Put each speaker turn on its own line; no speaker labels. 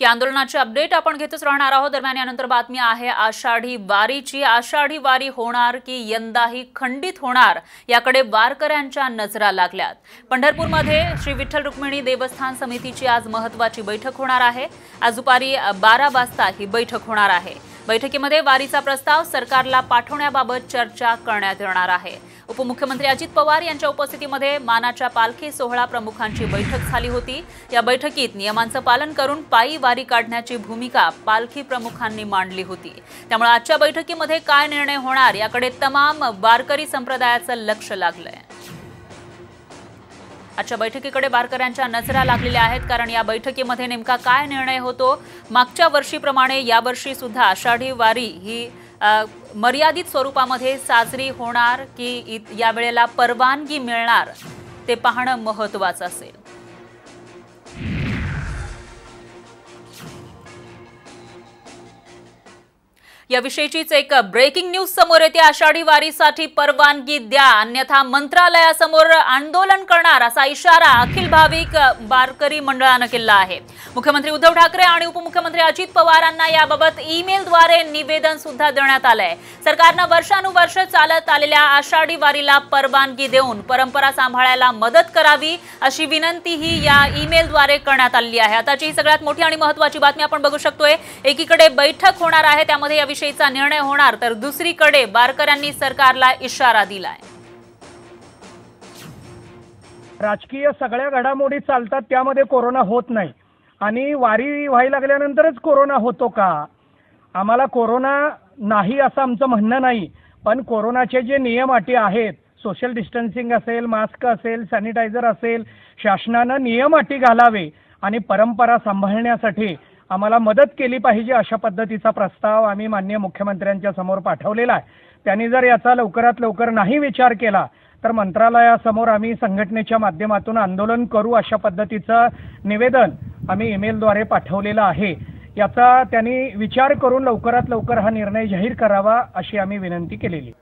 या आंदोलनाचे अपडेट आपण घेतच राहणार आहोत. दरम्यान यानंतर बातमी आहे आषाढी वारीची. आषाढी वारी होणार की यंदाही खंडित होणार याकडे वारकऱ्यांच्या नजरा लागल्यात. पंढरपूरमध्ये श्री विठ्ठल रुक्मिणी देवस्थान समितीची आज महत्वाची बैठक होणार आहे. आज दुपारी बारा वाजता ही बैठक होणार आहे. बैठकीमध्ये वारीचा प्रस्ताव सरकारला पाठवण्याबाबत चर्चा करण्यात येणार आहे. उपमुख्यमंत्री अजित पवार यांच्या उपस्थितीमध्ये मानाच्या पालखी सोहळा प्रमुखांची बैठक झाली होती. या बैठकीत नियमांचं पालन करून पायी वारी काढण्याची भूमिका पालखी प्रमुखांनी मांडली होती. त्यामुळे आजच्या बैठकीमध्ये काय निर्णय होणार याकडे तमाम वारकरी संप्रदायाचं लक्ष लागलंय. आजच्या बैठकीकडे वारकऱ्यांच्या नजरा लागलेल्या आहेत कारण या बैठकीमध्ये नेमका काय निर्णय होतो? मागच्या वर्षीप्रमाणे यावर्षी सुद्धा आषाढी वारी ही मर्यादित स्वरूपामध्ये साजरी होणार की यावेळेला परवानगी मिळणार ते पाहणं महत्वाचं असेल. याविषयीचीच एक ब्रेकिंग न्यूज समोर येते. आषाढी वारीसाठी परवानगी द्या. अन्यथा मंत्रालयासमोर आंदोलन करणार असा इशारा अखिल भाविक बारकरी मंडळानं केला आहे. मुख्यमंत्री उद्धव ठाकरे आणि उपमुख्यमंत्री अजित पवारांना याबाबत ईमेलद्वारे निवेदन सुद्धा देण्यात आलंय. सरकारनं वर्षानुवर्ष चालत आलेल्या आषाढी वारीला परवानगी देऊन परंपरा सांभाळायला मदत करावी अशी विनंतीही या ईमेलद्वारे करण्यात आलेली आहे. आताची ही सगळ्यात मोठी आणि महत्वाची बातमी आपण बघू शकतोय. एकीकडे बैठक होणार आहे त्यामध्ये याविषयीचा निर्णय होणार तर दुसरीकडे वारकऱ्यांनी सरकारला इशारा दिलाय.
राजकीय सगळ्या घडामोडी चालतात त्यामध्ये कोरोना होत नाही. आणि वारी व्हायला लागल्यानंतरच कोरोना होतो का? आम्हाला कोरोना नाही असं आमचं म्हणणं नाही. पण कोरोनाचे जे नियम अटी आहेत सोशल डिस्टन्सिंग असेल मास्क असेल सॅनिटायझर असेल शासनानं नियम अटी घालावे आणि परंपरा सांभाळण्यासाठी आम्हाला मदत केली पाहिजे अशा पद्धतीचा प्रस्ताव आम्ही मान्य मुख्यमंत्र्यांच्या समोर पाठवलेला आहे. त्यांनी जर याचा लवकरात लवकर नाही विचार केला तर मंत्रालयासमोर आम्ही संघटनेच्या माध्यमातून आंदोलन करू अशा पद्धतीचं निवेदन आम्ही ईमेलद्वारे पाठवलेला आहे. याचा त्यांनी विचार करून लवकरात लवकर हा निर्णय जाहीर करावा अशी आम्ही विनंती केलेली.